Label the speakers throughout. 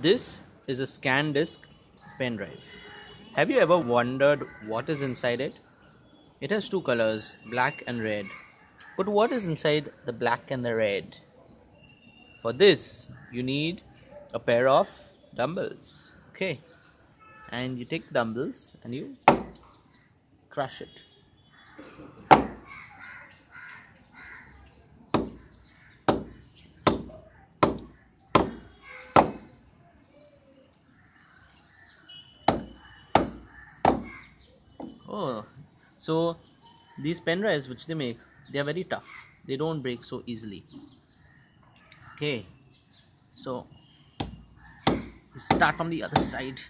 Speaker 1: This is a SanDisk pen drive. Have you ever wondered what is inside it? It has two colors, black and red. But what is inside the black and the red? For this, you need a pair of dumbbells. Okay. And you take the dumbbells and you crush it. Oh. So these pen drives which they make they are very tough. They don't break so easily. Okay. So start from the other side.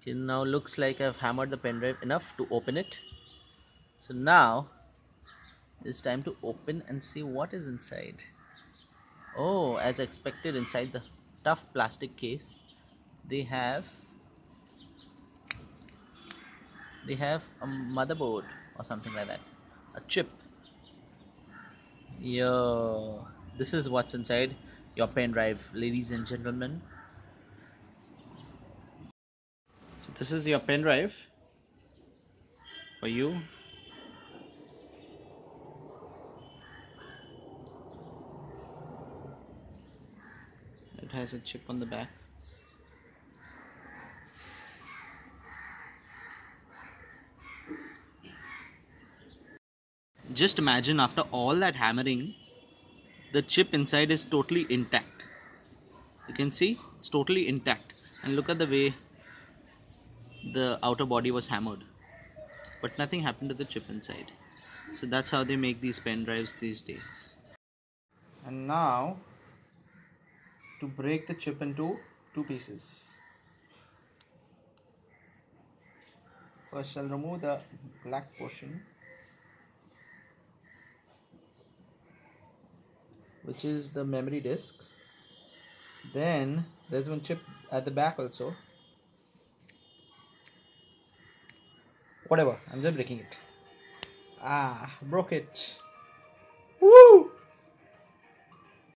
Speaker 1: Okay now looks like I've hammered the pen drive enough to open it. So now it's time to open and see what is inside. Oh as expected inside the tough plastic case they have they have a motherboard or something like that. A chip. Yo this is what's inside your pen drive ladies and gentlemen. So this is your pen drive for you has a chip on the back. Just imagine after all that hammering the chip inside is totally intact. You can see it's totally intact. And look at the way the outer body was hammered. But nothing happened to the chip inside. So that's how they make these pen drives these days. And now to break the chip into two pieces. First I'll remove the black portion which is the memory disk. Then there's one chip at the back also. Whatever, I'm just breaking it. Ah, broke it. Woo!